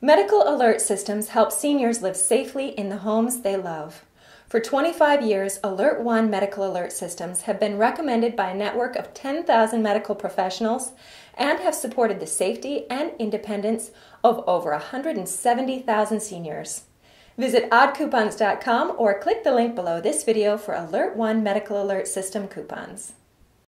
Medical alert systems help seniors live safely in the homes they love. For 25 years, Alert1 medical alert systems have been recommended by a network of 10,000 medical professionals and have supported the safety and independence of over 170,000 seniors. Visit oddcoupons.com or click the link below this video for Alert1 medical alert system coupons.